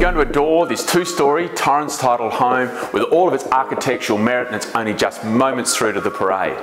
You're going to adore this two-storey Torrens title home with all of its architectural merit and it's only just moments through to the parade.